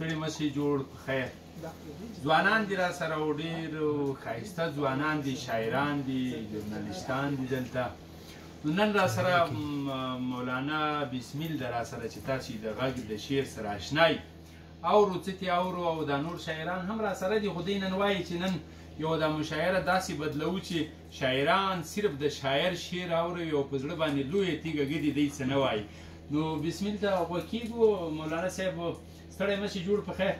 ستړي مشي جوړ په خیر ځوانان دي را سره او ډیر خایسته ځوانان دي شاعران دي ژورنالیستان دي دلته نن را سره مولانا بسمیل در سره چې تاسو د غږ د شعر سره آشنای او روڅتی او رو او د نور شاعران هم را سره دي خو دینن وایي چې نن یو د مشاعره داسې بدلو چې شاعران صرف د شاعر شعر اوروي او په زړه باندې لویې تیږه ږدي دی څه نه وایي نو بسم الله ته غوږ کېږو مولانا صاحب ستړی مه شي جوړ په خیر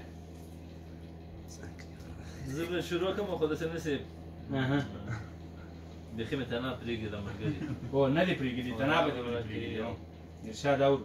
زه به شروع کوم خو داسې نه سي بیخي مې تناب پرېږدي دا ملګري هو نه دې پرېږدي تناب دې ورکړي ارشاد اورو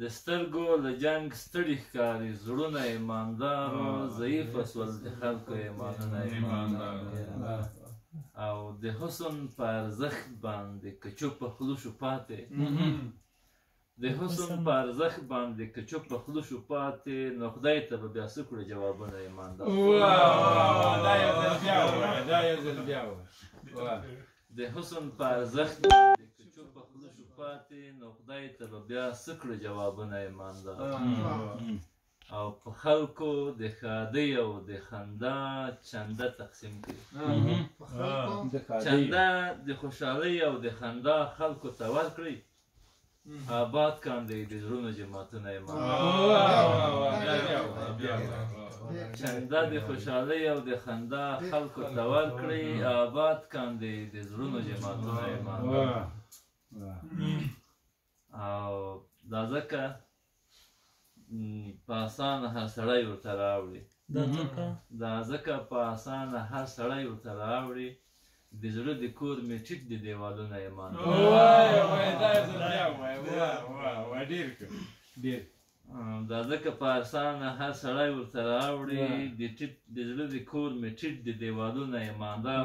د سترګو له جنګ ستړي ښکاري زړونه یې ماندار ضعیف سول د خلکو یې مانونه یې ماندار او د حسن په ارزښت باندې که چوپ په خلو شو پاتې د حسن په ارزښت باندې که چوپ په خلو شو پاتې نو خدای ته به بیا څه کړو جوابونه یې مانده دا یو ځل بیا ووایه دا یو ځل بیا ووایه د حسن په ارزښت باندې که چوپه خوله شو پاتې نو خدای ته به بیا څه کړو جوابونه ایماندار او په خلکو د ښادۍ او د خندا چنده تقسیم کړي چنده د خوشحالۍ او د خندا خلکو ته ورکړي آباد کاندې د زړونو جماعتونه یې چنده د خوشحالۍ او د خندا خلکو ته ورکړي آباد کاندې د زړونو جماعتونه یې او دا ځکه په اسانه هر سړی ورته راوړي دا ځکه په اسانه هر سړی ورته راوړي د زړه د کور مې ټیټ د دیوالونه ایمان ډیر دا ځکه په اسانه هر سړی ورته راوړي د ټیټ د زړه د کور مې ټیټ د دیوالونه ایماندار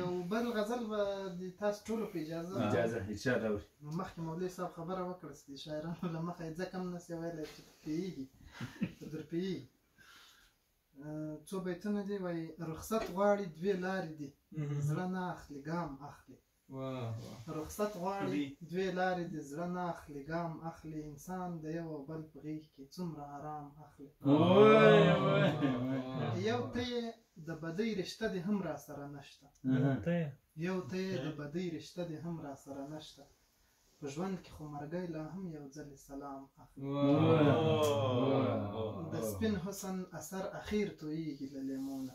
یو بل غزل به د تاسو ټولو په اجازه اجازه ان شاء الله نو مخکې مولوي صاحب خبره وکړه چې شاعرانو له مخه یې ځکه هم نسې ویلی چې پوهېږي در پوهېږي څو بیتونه دي وایي رخصت غواړي دوې لارې دي زړه نه اخلي ګام اخلي واه واه رخصت غواړي دوې لارې دې زړه نه اخلي ګام اخلي انسان د یو او بل په غېږ کې څومره آرام اخلي یو ته یې د بدۍ رشته دې هم را سره نشته یو ته یې د بدۍ رشته دې هم را سره نشته په ژوند کې خو مرګی لا هم یو ځل سلام اخلي د سپین حسن اثر اخیر تویږي له لیمونه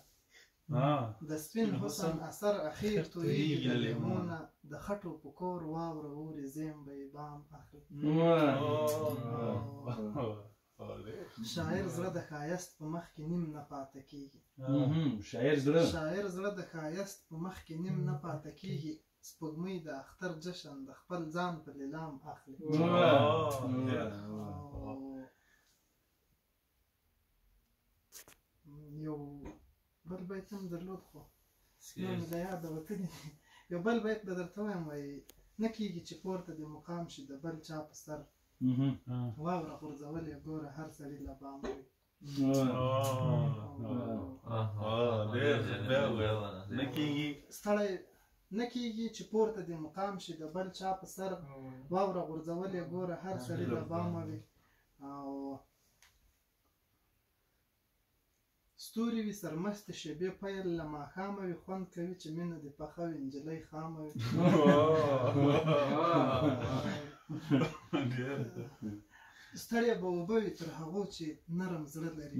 د سپین حسن اثر اخیر تویږي د لیمو نه د خټو په کور واوره اوري زیم به یې بام اخلي شاعر زړه د ښایست په مخ کې نیم نه پاته کیږي شاعر زړه شاعر زړه د ښایست په مخ کې نیم نه پاته کیږي سپوږمۍ د اختر جشن د خپل ځان په لیلام اخلي یو بل بیت هم درلود خو نور مې د یاده وتلي یو بل بیت به درته وایم وایي نه کېږي چې پورته دې مقام شي د بل چا په سر واوره غورځول یې ګوره هر سړي له بام وي نه کېږي ستړی نه کېږي چې پورته دې مقام شي د بل چا په سر واوره غورځول یې ګوره هر سړي له بامه وي او ستوري وي سرمستې شېبې پیل له ماښامه وي خوند کوي چې مینه دې پخه وي نجلۍ خامه وي ستړې به اوبه وي تر هغو چې نرم زړه لري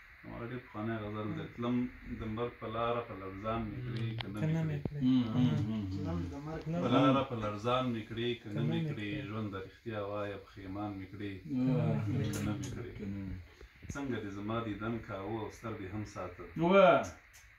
زما ډېر پخوانی غزل دی تلم د مرګ په لاره په لړزان مې کړې که نه مې کړې په لاره په لړزان مې کړې که نه مې کړې ژونده رښتیا وایه پښېمان مې کړې که نه مې کړې څنګه دې زما دیدن کاوه او ستر دې هم ساته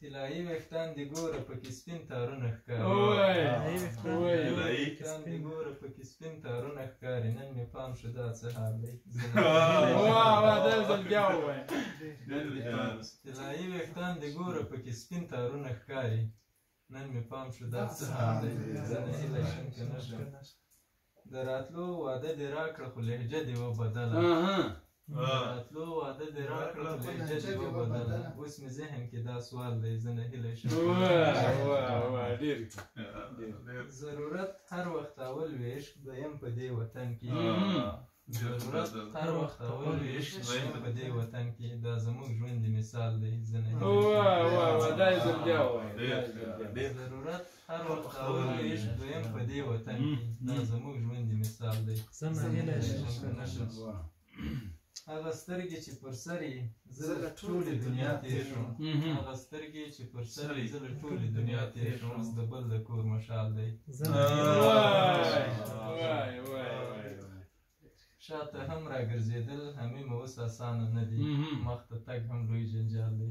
طلایی ویښتان دی ګوره پکې سپین تارونه ښکاري طلایی ویښتان دی ګوره پکې سپین تارونه ښکاري نن مې پام شو دا څه حال دی طلایی ویښتان دی ګوره پکې سپین تارونه ښکاري نن مې پام شو دا څه حال دی زه نه هیلی شم که نه شم د راتلو وعده دې راکړه خو لهجه دې وبدله د راتلو وعده دې راکړه خو لهجه دې وبدله اوس مې ذهن کې دا سوال دی زه نه هیلی شم ضرورت هر وخت اول وې عشق دویم په دې وطن کې ضرورت هر وخت اول عشق دی په دې وطن کې دا زموږ ژوند دی مثال دی زنه واه واه واه دا یې زم بیا وایي ضرورت هر وخت اول عشق دویم په دې وطن کې دا زموږ ژوند دی مثال دی سمه هیله شم هغه سترګې چې پر سر یې زه له ټولې دنیا تیر شوم هغه سترګې چې پر سر یې زه له ټولې دنیا تیر شوم اوس د بل د کور مشال دی شاته هم را ګرځېدل همې مو اوس اسانه نه دي مخ ته تګ هم لوی جنجال دی